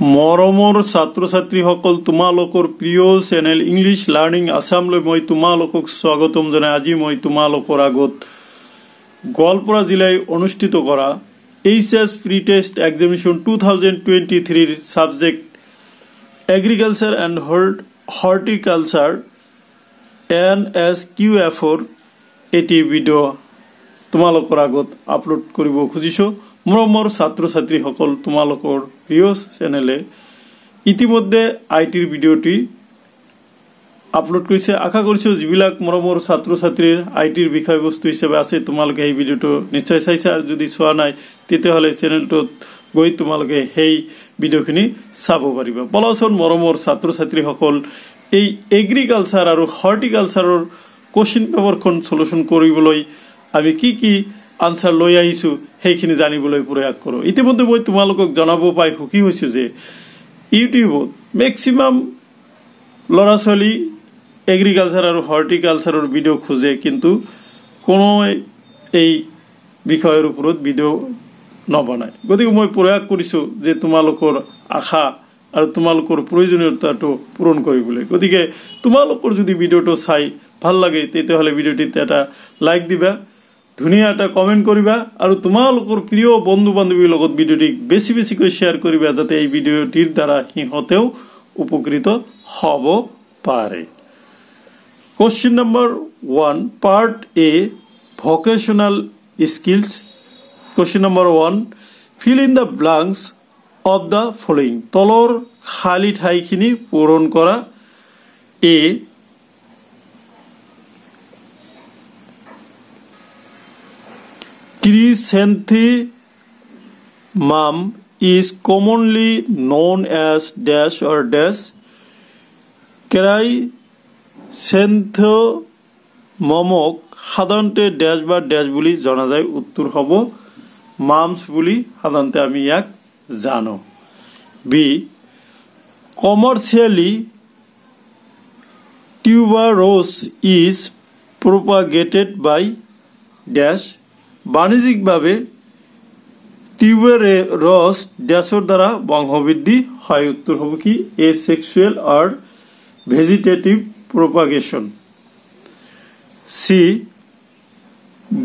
মৰমৰ ছাত্ৰ ছাত্ৰীসকল তোমালোকৰ প্ৰিয় চেনেল ইংলিছ লাৰ্ণিং আছামলৈ মই তোমালোকক স্বাগতম জনাই। আজি মই তোমালোকৰ আগত গোৱালপাৰা জিলাই অনুষ্ঠিত কৰা H S pre test examination two thousand twenty থ্ৰীৰ subject agriculture and horticulture N S Q এফৰ এটি ভিডিঅ' তোমালোকৰ আগত আপলোড কৰিব খুজিছোঁ। মৰমৰ ছাত্ৰ ছাত্ৰীসকল তোমালোকৰ প্ৰিয় চেনেলে ইতিমধ্যে আই টিৰ ভিডিঅ'টি আপলোড কৰিছে। আশা কৰিছোঁ যিবিলাক মৰমৰ ছাত্ৰ ছাত্ৰীৰ আই টিৰ বিষয়বস্তু হিচাপে আছে তোমালোকে সেই ভিডিঅ'টো নিশ্চয় চাইছা। আৰু যদি চোৱা নাই তেতিয়াহ'লে চেনেলটোত গৈ তোমালোকে সেই ভিডিঅ'খিনি চাব পাৰিবা। পলাচোন মৰমৰ ছাত্ৰ ছাত্ৰীসকল এই এগ্ৰিকালচাৰ আৰু হৰ্টিকালচাৰৰ কুৱেশ্যন পেপাৰখন চলিউশ্যন কৰিবলৈ আমি কি কি আনচাৰ লৈ আহিছোঁ সেইখিনি জানিবলৈ প্ৰয়াস কৰোঁ। ইতিমধ্যে মই তোমালোকক জনাব পাই সুখী হৈছোঁ যে ইউটিউবত মেক্সিমাম ল'ৰা ছোৱালী এগ্ৰিকালচাৰ আৰু হৰ্টিকালচাৰৰ ভিডিঅ' খোজে কিন্তু কোনো এই বিষয়ৰ ওপৰত ভিডিঅ' নবনায়। গতিকে মই প্ৰয়াস কৰিছোঁ যে তোমালোকৰ আশা আৰু তোমালোকৰ প্ৰয়োজনীয়তাটো পূৰণ কৰিবলৈ। গতিকে তোমালোকৰ যদি ভিডিঅ'টো চাই ভাল লাগে তেতিয়াহ'লে ভিডিঅ'টিত এটা লাইক দিবা। ধুনীয়া এটা কমেণ্ট কৰিবা আৰু তোমালোকৰ প্ৰিয় বন্ধু বান্ধৱীৰ লগত ভিডিঅ'টিক বেছি বেছিকৈ শ্বেয়াৰ কৰিবা যাতে এই ভিডিঅ'টিৰ দ্বাৰা সিহঁতেও উপকৃত হ'ব পাৰে। Question number one part A vocational skills question number one fill in the blanks of the following তলৰ খালী ঠাইখিনি পূৰণ কৰা। এ Chrysanthemum is commonly known as dash or dash. Chrysanthemumক সাধাৰণতে ডেছ বা ডেছ বুলি জনা যায় উত্তৰ হ'ব মামছ বুলি সাধাৰণতে আমি ইয়াক জানো B commercially tubers is propagated by dash বাণিজ্যিকভাৱে টিউবের রস ড্যাশর দ্বারা বংশবৃদ্ধি হয়। উত্তর হবে কি? Asexual R vegetative propagation C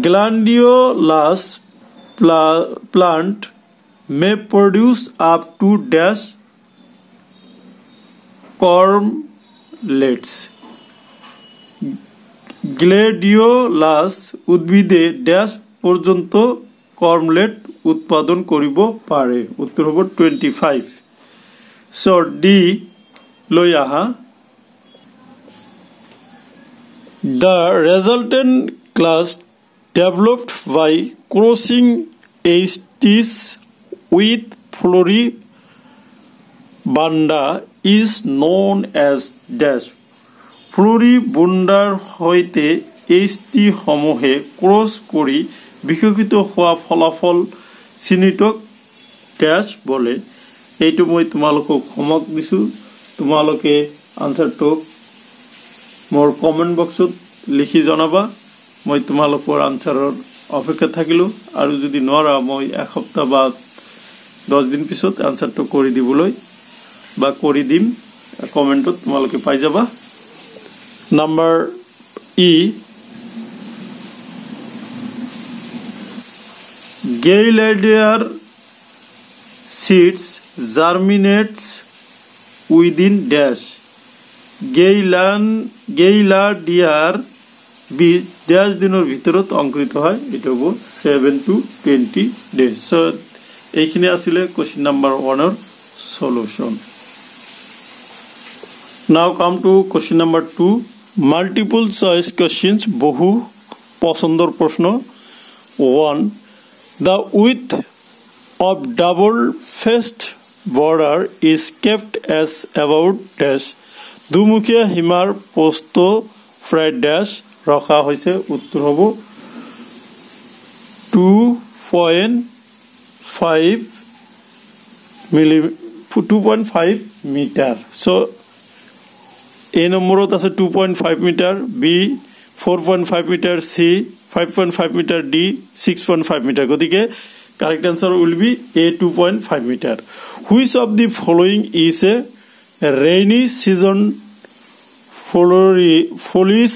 gladiolus plant may produce up to dash cormlets gladiolus উদ্ভিদে ড্যাশ পর্যন্ত কর্মলেট উৎপাদন কৰিব পাৰে উত্তৰ হ'ব টুৱেণ্টি ফাইভ চ' ডি লৈ আহা। The resultant class developed by crossing H with floribunda is known as dash ফ্লৰি বুণ্ডাৰ সৈতে এইচ টিসমূহে ক্ৰছ কৰি বিকশিত হোৱা ফলাফল চিহ্নিতক ডেছ বোলে। এইটো মই তোমালোকক সমক দিছোঁ। তোমালোকে আনচাৰটোক মোৰ কমেণ্ট বক্সত লিখি জনাবা। মই তোমালোকৰ আনচাৰৰ অপেক্ষাত থাকিলোঁ। আৰু যদি নোৱাৰা মই এসপ্তাহ বা দহ দিন পিছত আনচাৰটো কৰি দিবলৈ বা কৰি দিম কমেণ্টত তোমালোকে পাই যাবা। Number E Gaillardier seeds germinates within dash. গেইলাডিয়ার বীজ ড্যাশ দিনের ভিতৰত অংকুৰিত হয় এইটো হ'ব ছেভেন টু টুৱেণ্টি ডেজ চ' এইখিনি আছিলে কুৱেশ্যন নাম্বাৰ ওৱানৰ solution now come to question number two multiple choice questions বহু পচন্দৰ প্ৰশ্ন one The width of double-faced border is kept as about dash. দুমুখীয়া সীমাৰ পোষ্ট ফ্ৰাই ডেছ ৰখা হৈছে উত্তৰ হ'ব two point five milli two point five metre so' এই নম্বৰত আছে two point five metre B four point five metre C five point five metre D six point five metre গতিকে correct answer will be A two point five metre which of the following is a rainy season foliage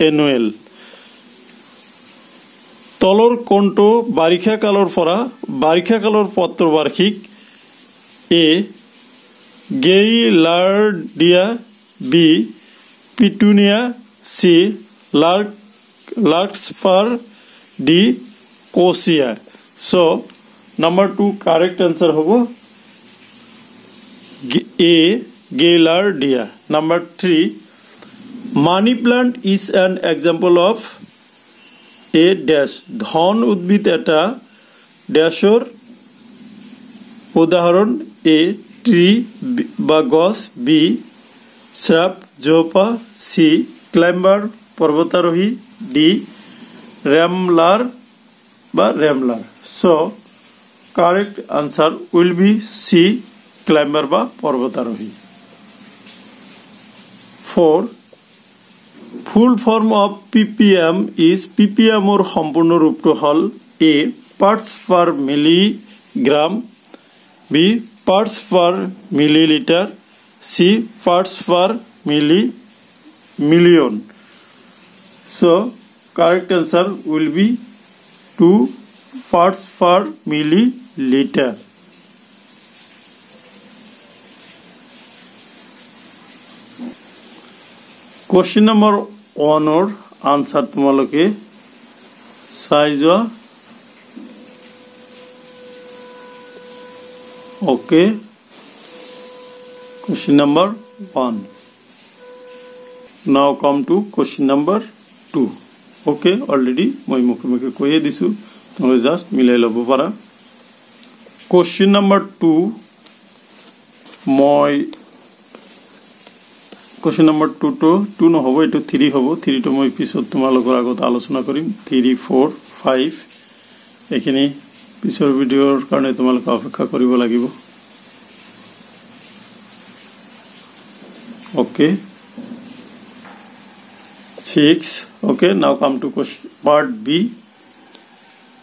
annual তলৰ কণ্ঠ বাৰিষা কালৰ পৰা বাৰিষা কালৰ পত্ৰবাৰ্ষিক A gaillardia B petunia C lark larkspur D kochia so' number two correct answer হ'ব A gaillardia number three money plant is an example of a dash ধন উদ্ভিদ এটা ড্যাশর উদাহরণ এ ট্রি বা গছ বি শ্রাপ জোপা সি ক্লাইম্বার পর্বতারোহী D rambler বা rambler so correct answer will be C climber বা পর্বতারোহী. Four full form of P P M is P P এমৰ সম্পূৰ্ণ ৰূপটো হ'ল A parts per milligram B parts per litre C parts per milli million so' correct answer will be two parts per millilitre question number ওৱানৰ answer তোমালোকে চাই যোৱা okay question number one now come to question number two okay already মই মুখে মুখে কৈয়ে দিছোঁ তোমালোকে জাষ্ট মিলাই ল'ব পাৰা কুৱেশ্যন নম্বৰ টু মই কুৱেশ্যন নম্বৰ টুটো টু নহ'ব এইটো থ্ৰী হ'ব থ্ৰীটো মই পিছত তোমালোকৰ আগত আলোচনা কৰিম থ্ৰী ফ'ৰ ফাইভ এইখিনি পিছৰ ভিডিঅ'ৰ কাৰণে তোমালোকে অপেক্ষা কৰিব লাগিব okay six okay now come to part B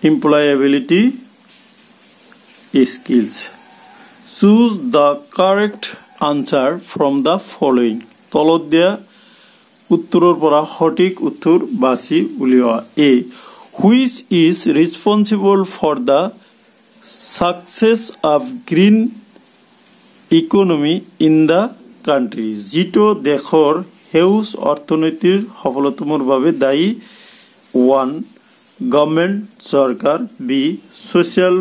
employability skills. Choose the correct answer from the following. তলত দিয়া উত্তৰৰ পৰা সঠিক উত্তৰ বাছি A which is responsible for the success of green economy in the country যিটো দেশৰ সেউজ সফলতামৰ বাবে দায়ী। ওৱান গভৰ্ণমেণ্ট চৰকাৰ বি ছ'চিয়েল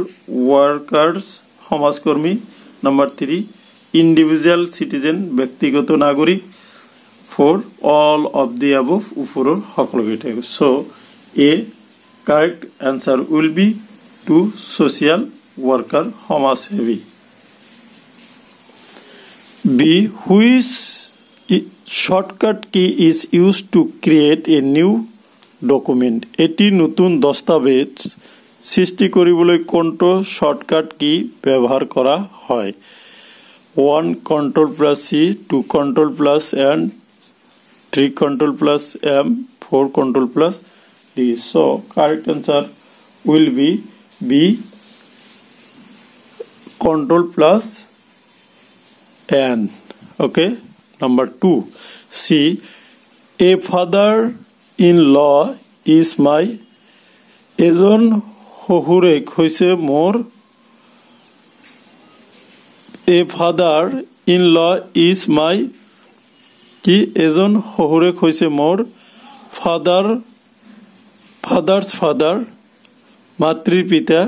ৱৰ্কাৰ্ছ সমাজকৰ্মী নম্বৰ থ্ৰী ইণ্ডিভিজুৱেল চিটিজেন ব্যক্তিগত নাগৰিক four all of the above ওপৰৰ সকলোকেইটাই so' a correct answer will be two social worker সমাজসেৱী B which shortcut key is use to create a new document. এটি নতুন দস্তাবেজ সৃষ্টি কৰিবলৈ কোনটো শ্বৰ্টকাট কি ব্যৱহাৰ কৰা হয়। One control plus C two control plus N three control plus M four control plus D so' correct answer will be B control plus N okay Number two, C. A father in law is my এজন শহুৰেক হৈছে মোৰ a father in law is my কি এজন শহুৰেক হৈছে মোৰ father father's father মাতৃৰ পিতা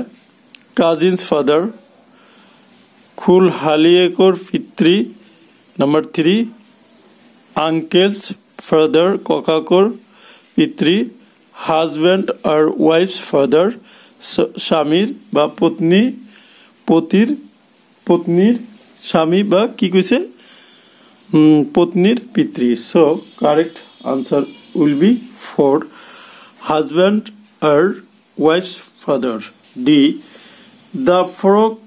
কাজিনছ ফাদাৰ খুল হালিয়েকৰ পিতৃ নম্বৰ থ্ৰী আংকেলছ ফাদাৰ ককাকৰ পিতৃ হাজবেণ্ড আৰু ৱাইফ ফাদাৰ স্বামীৰ বা পত্নী পতিৰ পত্নীৰ স্বামী বা কি কৈছে পত্নীৰ পিতৃ। So' correct answer will be four husband আৰু wife father D the frog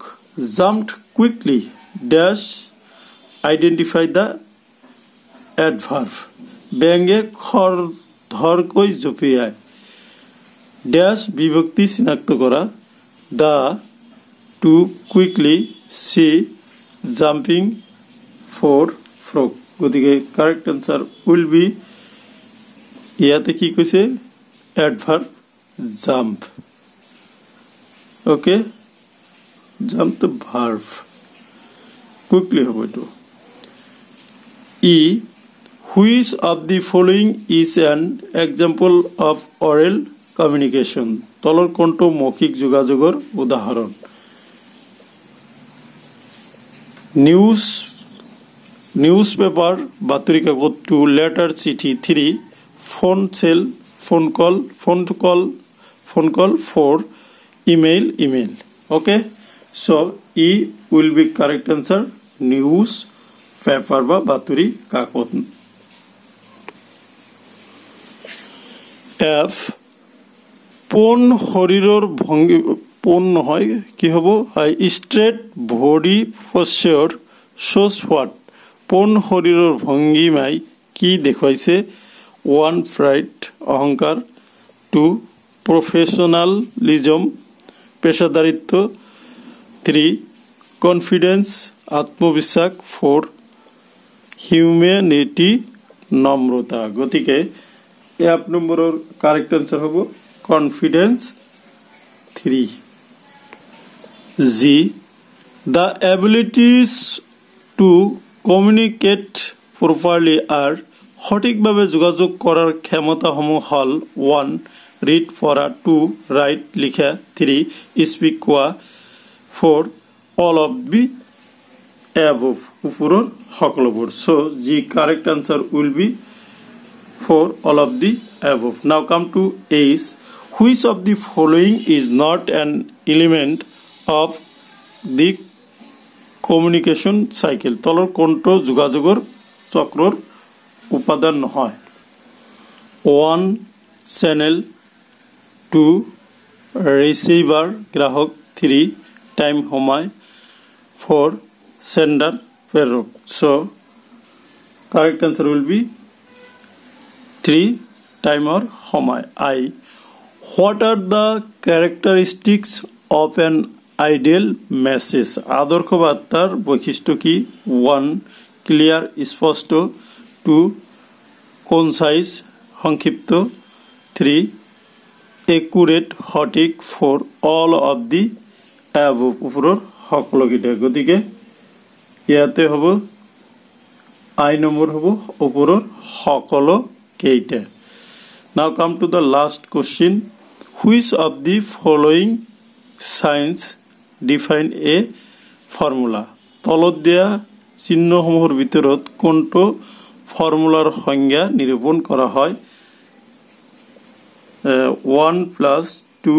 jumped quickly dash identify the adverb বেংগে খৰ ধৰকৈ জঁপিয়াই। ডেছ বিভক্তি চিনাক্ত কৰা। The two quickly C jumping four frog. গতিকে কাৰেক্ট এনচাৰ উইল বি ইয়াতে কি কৈছে? Adverb jump. Okay? Jump verb. Quickly হ'ব এইটো। E which of the following is an example of oral communication তলৰ কোনটো মৌখিক যোগাযোগৰ উদাহৰণ নিউজ নিউজ পেপাৰ বাতৰি কাকত টু লেটাৰ, চিঠি, three, phone cell phone call phone call phone call, four, email email. Okay so' E will be correct answer newspaper বা বাতৰি কাকত এফ পোন শৰীৰৰ ভংগী পোন নহয় কি হ'ব ষ্ট্ৰেট বডি পশ্চিয়ৰ শ্ব'জ হোৱাট পোন শৰীৰৰ ভংগীমাই কি দেখুৱাইছে ওৱান ফ্ৰাইড অহংকাৰ টু প্ৰফেচনেলিজম পেচাদাৰিত্ব থ্ৰী কনফিডেন্স আত্মবিশ্বাস ফ'ৰ হিউমেনিটি নম্ৰতা গতিকে এক নম্বৰৰ কাৰেক্ট এনচাৰ হ'ব confidence three G the abilities to communicate properly are সঠিকভাৱে যোগাযোগ কৰাৰ ক্ষমতাসমূহ হ'ল ওৱান ৰিড পঢ়া টু ৰাইট লিখা থ্ৰী স্পীক কোৱা four all of the above ওপৰৰ সকলোবোৰ চ' যি correct answer will be four all of the above now come to H which of the following is not an element of the communication cycle তলৰ কোনটো যোগাযোগৰ চক্ৰৰ উপাদান নহয়। One channel two receiver গ্ৰাহক থ্ৰী টাইম সময়। Four sender প্ৰেৰক so' correct answer will be three টাইমৰ সময়। I what are the characteristics of an ideal message আদৰ্শ বাৰ্তাৰ বৈশিষ্ট্য কি? ওৱান ক্লিয়াৰ স্পষ্ট। টু কনচাইজ সংক্ষিপ্ত। থ্ৰী একুৰেট সঠিক। Four all of the above ওপৰৰ সকলোকেইটা গতিকে ইয়াতে হ'ব আই নম্বৰ হ'ব ওপৰৰ সকলো কেইটা now come to the last question which of the following signs define a formula তলত দিয়া চিহ্নসমূহৰ ভিতৰত কোনটো ফৰ্মুলাৰ সংজ্ঞা নিৰূপণ কৰা হয়? One plus two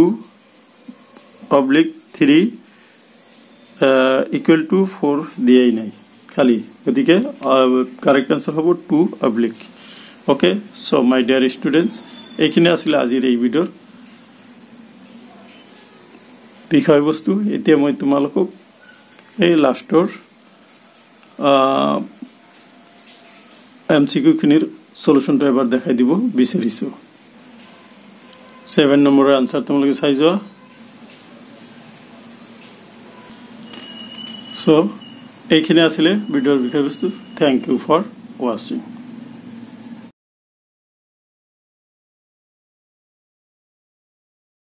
oblique three equal to four দিয়াই নাই। খালি, গতিকে কাৰেক্ট আনচাৰ হ'ব two oblique okay so' my dear students এইখিনি আছিলে আজিৰ এই ভিডিঅ'ৰ বিষয়বস্তু এতিয়া মই তোমালোকক এই লাষ্টৰ এম চি কিউখিনিৰ চলুশ্যনটো এবাৰ দেখাই দিব বিচাৰিছোঁ ছেভেন নম্বৰৰ আনচাৰ তোমালোকে চাই যোৱা চ' এইখিনি আছিলে ভিডিঅ'ৰ বিষয়বস্তু থেংক ইউ ফৰ ৱাচিং